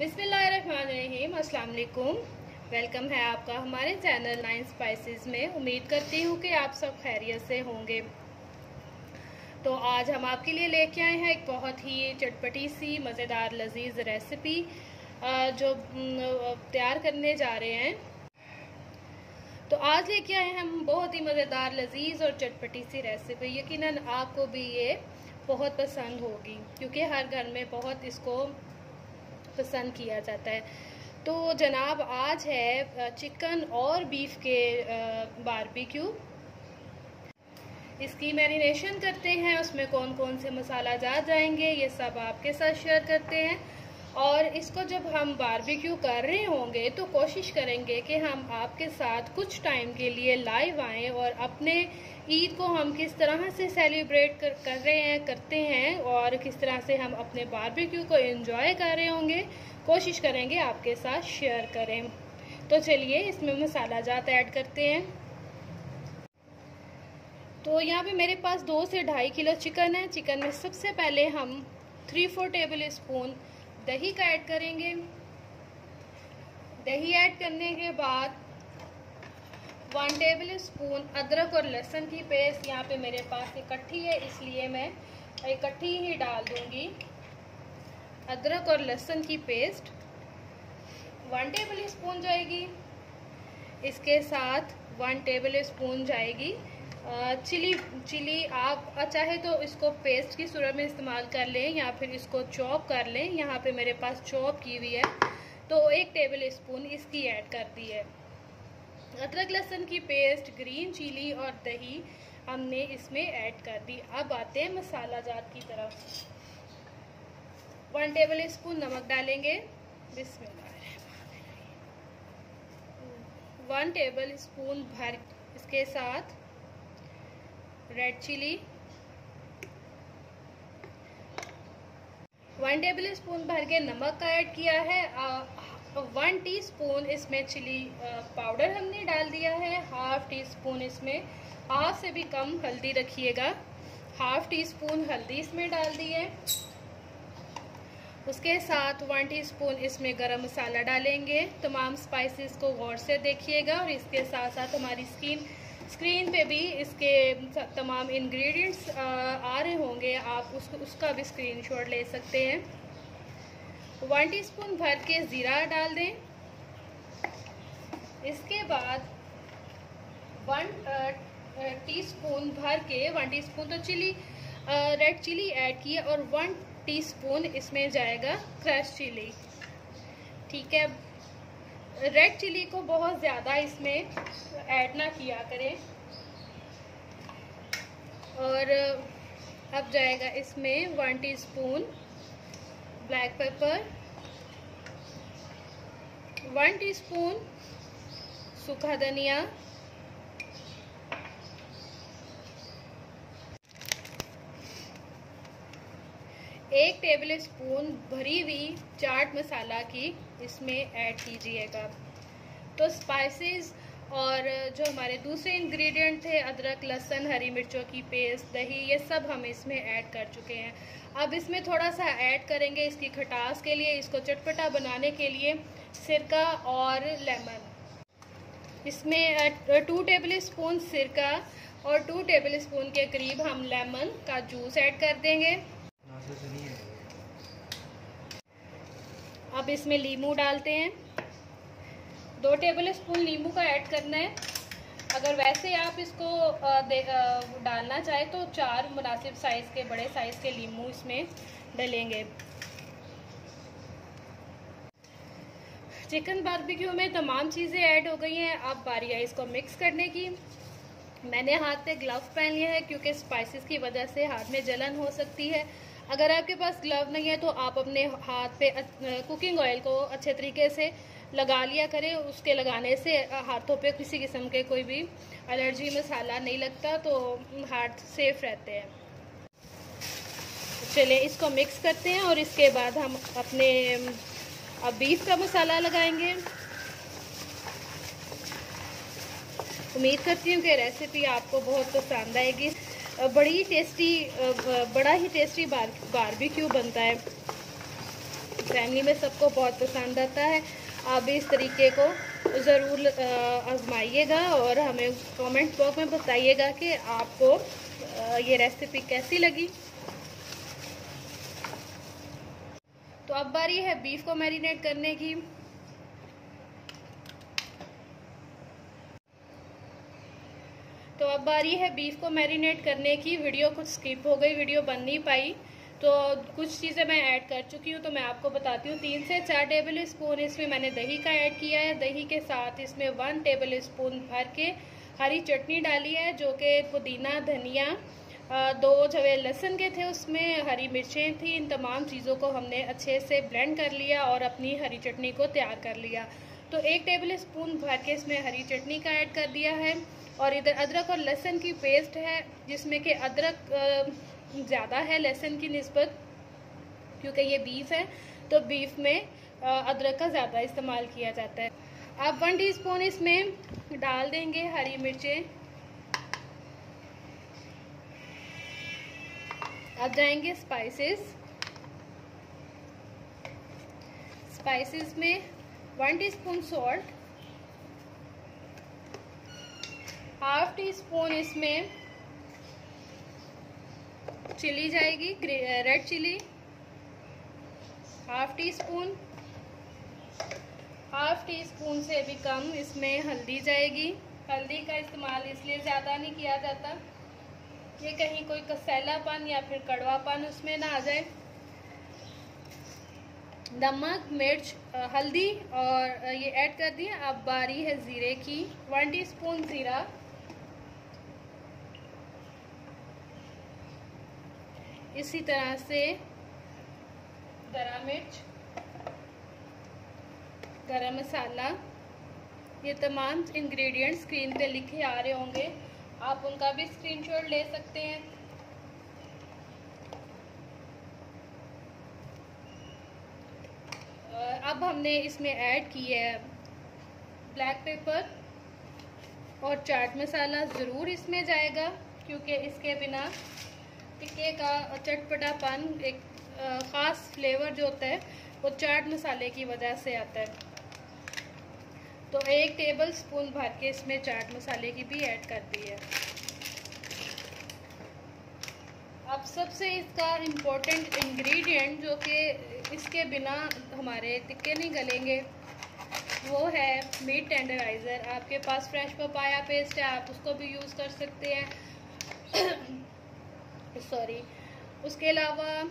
अस्सलाम वालेकुम वेलकम है आपका हमारे चैनल नाइन स्पाइसेस में। उम्मीद करती हूँ कि आप सब खैरियत से होंगे। तो आज हम आपके लिए लेके आए हैं एक बहुत ही चटपटी सी, मज़ेदार, लजीज रेसिपी जो तैयार करने जा रहे हैं। तो आज लेके आए हैं हम बहुत ही मज़ेदार, लजीज और चटपटी सी रेसिपी। यकीनन आपको भी ये बहुत पसंद होगी, क्योंकि हर घर में बहुत इसको पसंद किया जाता है। तो जनाब, आज है चिकन और बीफ के बारबेक्यू इसकी मैरिनेशन करते हैं, उसमें कौन कौन से मसाला जा जाएँगे, ये सब आपके साथ शेयर करते हैं। और इसको जब हम बारबेक्यू कर रहे होंगे तो कोशिश करेंगे कि हम आपके साथ कुछ टाइम के लिए लाइव आएँ और अपने ईद को हम किस तरह से सेलिब्रेट कर, कर रहे हैं करते हैं और किस तरह से हम अपने बारबेक्यू को एंजॉय कर रहे होंगे कोशिश करेंगे आपके साथ शेयर करें। तो चलिए इसमें मसाला जात ऐड करते हैं। तो यहाँ पे मेरे पास दो से ढाई किलो चिकन है। चिकन में सबसे पहले हम थ्री फोर टेबल स्पून दही का ऐड करेंगे। दही ऐड करने के बाद वन टेबल स्पून अदरक और लहसुन की पेस्ट यहाँ पे मेरे पास इकट्ठी है, इसलिए मैं इकट्ठी ही डाल दूँगी। अदरक और लहसुन की पेस्ट वन टेबल स्पून जाएगी। इसके साथ वन टेबल स्पून जाएगी चिली चिली आप चाहे तो इसको पेस्ट की सूरत में इस्तेमाल कर लें या फिर इसको चॉप कर लें। यहाँ पे मेरे पास चॉप की हुई है। तो एक टेबल स्पून इसकी ऐड कर दी है। अदरक, लहसुन की पेस्ट ग्रीन चिली और दही हमने इसमें ऐड कर दी। अब आते हैं मसाला जात की तरफ़। वन टेबल स्पून नमक डालेंगे। बिस्मिल्लाह वन टेबल स्पून भर इसके साथ red chilli one tablespoon भर के नमक का ऐड किया है। वन टीस्पून इसमें चिली पाउडर हमने डाल दिया है। हाफ़ टी स्पून इसमें। हाफ़ से भी कम हल्दी रखिएगा। हाफ़ टी स्पून हल्दी इसमें डाल दी है उसके साथ वन टीस्पून इसमें गरम मसाला डालेंगे। तमाम स्पाइसेस को गौर से देखिएगा और इसके साथ साथ हमारी स्किन स्क्रीन पे भी इसके तमाम इंग्रेडिएंट्स आ रहे होंगे। आप उसको उसका भी स्क्रीनशॉट ले सकते हैं। वन टीस्पून भर के ज़ीरा डाल दें। इसके बाद वन टीस्पून भर के वन टीस्पून तो चिली रेड चिली ऐड किए और वन टीस्पून इसमें जाएगा क्रश चिली ठीक है? रेड चिली को बहुत ज़्यादा इसमें ऐड ना किया करें। और अब जाएगा इसमें one teaspoon black pepper one teaspoon सूखा धनिया एक टेबल स्पून भरी हुई चाट मसाला की इसमें ऐड कीजिएगा। तो स्पाइसेस और जो हमारे दूसरे इंग्रेडिएंट थे, अदरक, लहसन, हरी मिर्चों की पेस्ट दही, ये सब हम इसमें ऐड कर चुके हैं। अब इसमें थोड़ा सा ऐड करेंगे इसकी खटास के लिए, इसको चटपटा बनाने के लिए, सिरका और लेमन इसमें टू टेबल स्पून सिरका और टू टेबल स्पून के करीब हम लेमन का जूस ऐड कर देंगे। अब इसमें लीमू डालते हैं। दो टेबल स्पून नींबू का ऐड करना है। अगर वैसे आप इसको डालना चाहे तो चार मुनासिब साइज़ के, बड़े साइज़ के लीमू इसमें डलेंगे। चिकन बारबेक्यू में तमाम चीज़ें ऐड हो गई हैं। अब बारी है इसको मिक्स करने की। मैंने हाथ पे ग्लव पहन लिया है क्योंकि स्पाइसेस की वजह से हाथ में जलन हो सकती है। अगर आपके पास ग्लव नहीं है तो आप अपने हाथ पे कुकिंग ऑयल को अच्छे तरीके से लगा लिया करें। उसके लगाने से हाथों पे किसी किस्म के कोई भी एलर्जी मसाला नहीं लगता तो हाथ सेफ़ रहते हैं। चलिए, इसको मिक्स करते हैं और इसके बाद हम अपने, अब बीफ का मसाला लगाएँगे। उम्मीद करती हूँ कि रेसिपी आपको बहुत पसंद आएगी। बड़ी टेस्टी बड़ा ही टेस्टी बार बारबेक्यू बनता है। फैमिली में सबको बहुत पसंद आता है। आप भी इस तरीके को ज़रूर आजमाइएगा और हमें कमेंट बॉक्स में बताइएगा कि आपको ये रेसिपी कैसी लगी। तो अब बारी है बीफ को मैरिनेट करने की। अब बारी है बीफ को मैरिनेट करने की। वीडियो कुछ स्किप हो गई वीडियो बन नहीं पाई। तो कुछ चीज़ें मैं ऐड कर चुकी हूँ तो मैं आपको बताती हूँ। तीन से चार टेबल स्पून इसमें मैंने दही का ऐड किया है। दही के साथ इसमें वन टेबल स्पून भर के हरी चटनी डाली है, जो कि पुदीना, धनिया दो जवे लहसुन के थे उसमें, हरी मिर्चें थी। इन तमाम चीज़ों को हमने अच्छे से ब्लेंड कर लिया और अपनी हरी चटनी को तैयार कर लिया। तो एक टेबल स्पून भर के इसमें हरी चटनी का ऐड कर दिया है और इधर अदरक और लहसन की पेस्ट है, जिसमें कि अदरक ज़्यादा है लहसन की नस्बत, क्योंकि ये बीफ है तो बीफ में अदरक का ज़्यादा इस्तेमाल किया जाता है। आप वन टीस्पून इसमें डाल देंगे हरी मिर्चें। अब जाएँगे स्पाइसेस स्पाइसेस में one teaspoon salt half teaspoon इसमें चिली जाएगी red chilli half teaspoon half teaspoon से भी कम इसमें हल्दी जाएगी। हल्दी का इस्तेमाल इसलिए ज़्यादा नहीं किया जाता, ये कहीं कोई कसैलापन या फिर कड़वापन उसमें ना आ जाए। नमक, मिर्च हल्दी और ये ऐड कर दिए। अब बारी है ज़ीरे की। वन टीस्पून ज़ीरा। इसी तरह से दरा मिर्च, गरम मसाला, ये तमाम इंग्रेडिएंट्स स्क्रीन पे लिखे आ रहे होंगे। आप उनका भी स्क्रीनशॉट ले सकते हैं। अब हमने इसमें ऐड किया है ब्लैक पेपर और चाट मसाला ज़रूर इसमें जाएगा, क्योंकि इसके बिना टिक्के का चटपटापन एक ख़ास फ्लेवर जो होता है, वो चाट मसाले की वजह से आता है। तो एक टेबल स्पून भर के इसमें चाट मसाले की भी ऐड कर दी है। अब सबसे इसका इम्पोर्टेंट इंग्रेडिएंट जो कि इसके बिना हमारे टिक्के नहीं गलेंगे। वो है मीट टेंडराइज़र आपके पास फ्रेश पपाया पेस्ट है, आप उसको भी यूज़ कर सकते हैं। सॉरी उसके अलावा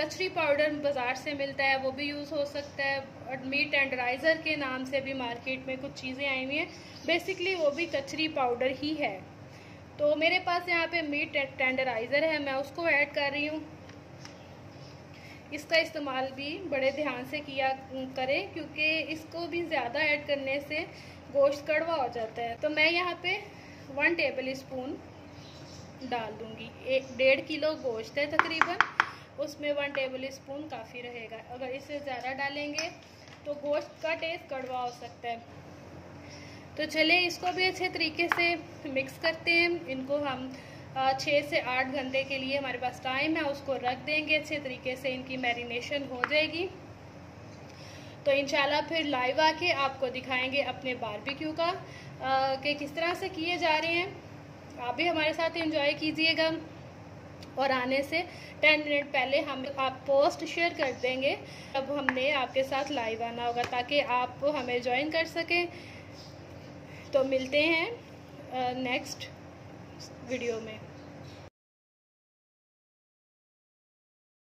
कचरी पाउडर बाज़ार से मिलता है, वो भी यूज़ हो सकता है। और मीट टेंडराइज़र के नाम से भी मार्केट में कुछ चीज़ें आई हुई हैं। बेसिकली वो भी कचरी पाउडर ही है। तो मेरे पास यहाँ पे मीट टेंडराइज़र है, मैं उसको ऐड कर रही हूँ। इसका इस्तेमाल भी बड़े ध्यान से किया करें, क्योंकि इसको भी ज़्यादा ऐड करने से गोश्त कड़वा हो जाता है। तो मैं यहाँ पे वन टेबल स्पून डाल दूँगी। एक, डेढ़ किलो गोश्त है तकरीबन। उसमें वन टेबल स्पून काफ़ी रहेगा। अगर इससे ज़्यादा डालेंगे तो गोश्त का टेस्ट कड़वा हो सकता है। तो चलिए, इसको भी अच्छे तरीके से मिक्स करते हैं। इनको हम छः से आठ घंटे के लिए हमारे पास टाइम है, उसको रख देंगे, अच्छे तरीके से इनकी मैरिनेशन हो जाएगी। तो इंशाल्लाह फिर लाइव आके आपको दिखाएँगे अपने बारबेक्यू का कि किस तरह से किए जा रहे हैं। आप भी हमारे साथ एंजॉय कीजिएगा। और आने से टेन मिनट पहले हम आप पोस्ट शेयर कर देंगे अब हमने आपके साथ लाइव आना होगा, ताकि आप हमें ज्वाइन कर सकें। तो मिलते हैं नेक्स्ट वीडियो में।